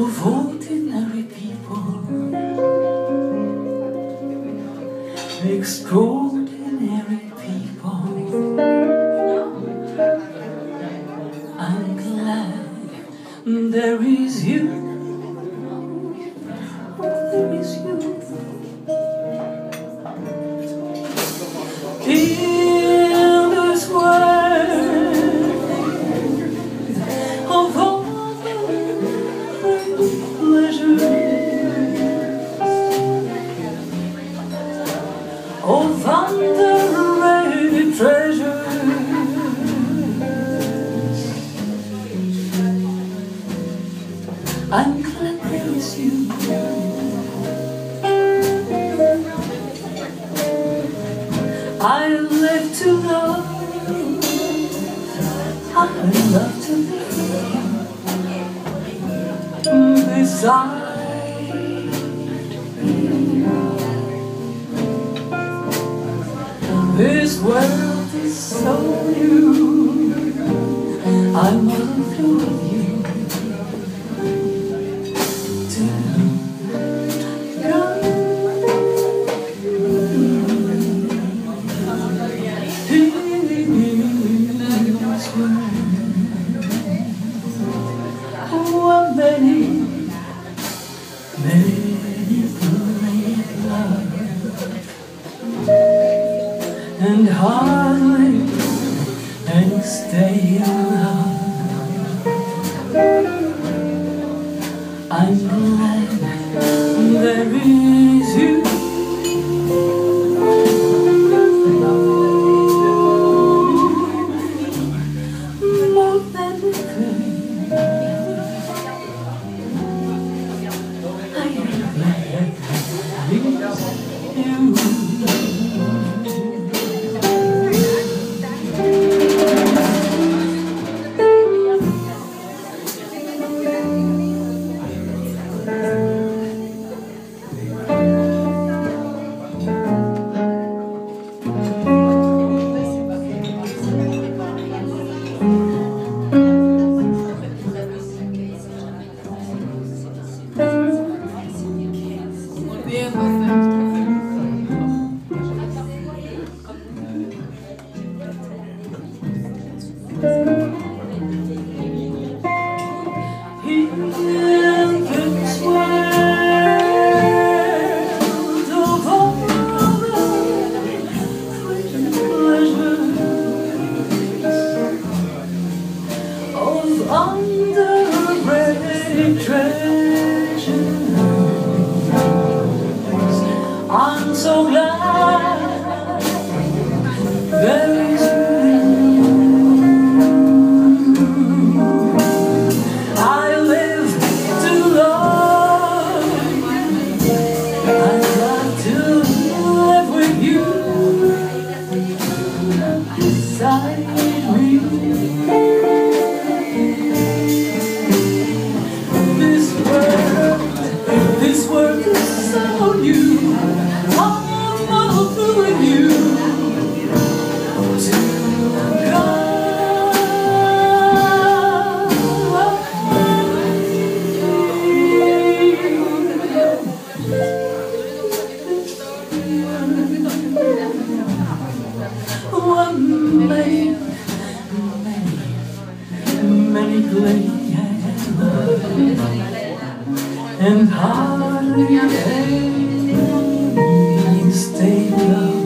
Of ordinary people, extraordinary there is you. Oh, there is you. In this world of all pleasures, of underrated I'm there is you. I live to love. I love to beside you. This world is so new. I'm with you. And hardly any stay in so glad. There Many, many, many glad and hardly any stay love.